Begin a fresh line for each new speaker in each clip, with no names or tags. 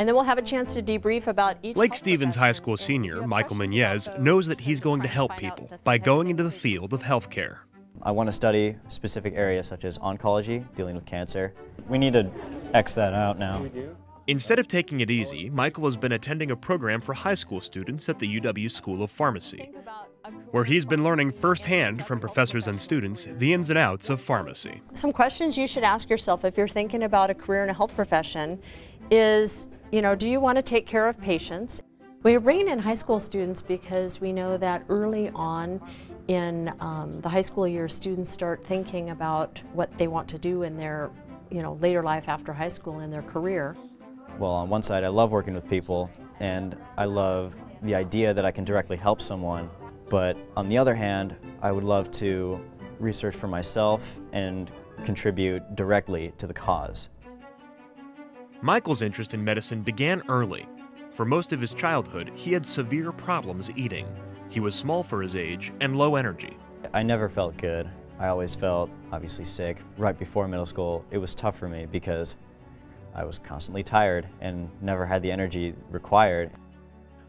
And then we'll have a chance to debrief about each.
Lake Stevens High School senior Michael
questions
Menez knows that he's going to help people by going into the field of healthcare.
I want to study specific areas such as oncology, dealing with cancer. We need to X that out now.
Instead of taking it easy, Michael has been attending a program for high school students at the UW School of Pharmacy,
Think about a career
where he's been learning firsthand from professors and students the ins and outs of pharmacy.
Some questions you should ask yourself if you're thinking about a career in a health profession is, you know, do you want to take care of patients? We bring in high school students because we know that early on in um, the high school year, students start thinking about what they want to do in their, you know, later life after high school in their career.
Well, on one side, I love working with people, and I love the idea that I can directly help someone. But on the other hand, I would love to research for myself and contribute directly to the cause.
Michael's interest in medicine began early. For most of his childhood, he had severe problems eating. He was small for his age and low energy.
I never felt good. I always felt obviously sick. Right before middle school, it was tough for me because I was constantly tired and never had the energy required.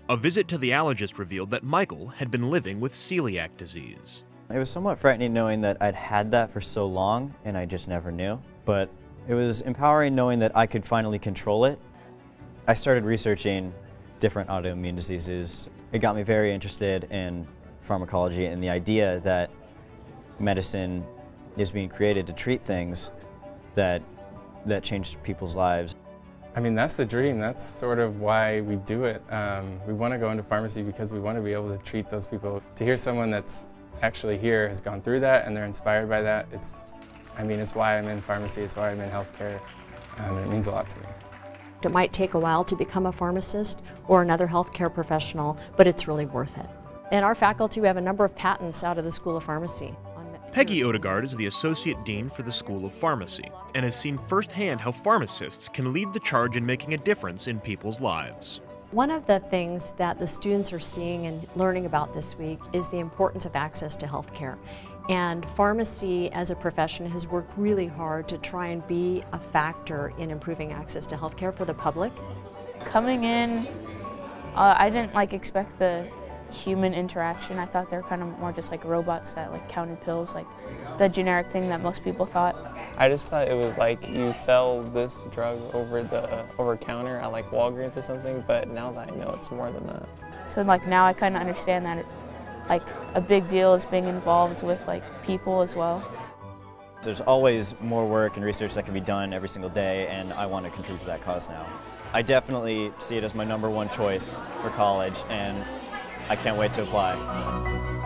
A visit to the allergist revealed that Michael had been living with celiac disease.
It was somewhat frightening knowing that I'd had that for so long and I just never knew. But it was empowering knowing that I could finally control it. I started researching different autoimmune diseases. It got me very interested in pharmacology and the idea that medicine is being created to treat things that, that change people's lives.
I mean, that's the dream. That's sort of why we do it. Um, we want to go into pharmacy because we want to be able to treat those people. To hear someone that's actually here has gone through that and they're inspired by that, it's, I mean, it's why I'm in pharmacy, it's why I'm in healthcare, um, and it means a lot to me.
It might take a while to become a pharmacist or another healthcare professional, but it's really worth it. In our faculty, we have a number of patents out of the School of Pharmacy.
Peggy Odegaard is the Associate Dean for the School of Pharmacy and has seen firsthand how pharmacists can lead the charge in making a difference in people's lives.
One of the things that the students are seeing and learning about this week is the importance of access to healthcare. And pharmacy as a profession has worked really hard to try and be a factor in improving access to healthcare for the public.
Coming in, uh, I didn't like expect the human interaction. I thought they were kind of more just like robots that like counted pills, like the generic thing that most people thought.
I just thought it was like you sell this drug over the over counter at like Walgreens or something, but now that I know it's more than that.
So like now I kind of understand that it's like a big deal is being involved with like people as well.
There's always more work and research that can be done every single day, and I want to contribute to that cause now. I definitely see it as my number one choice for college, and I can't wait to apply.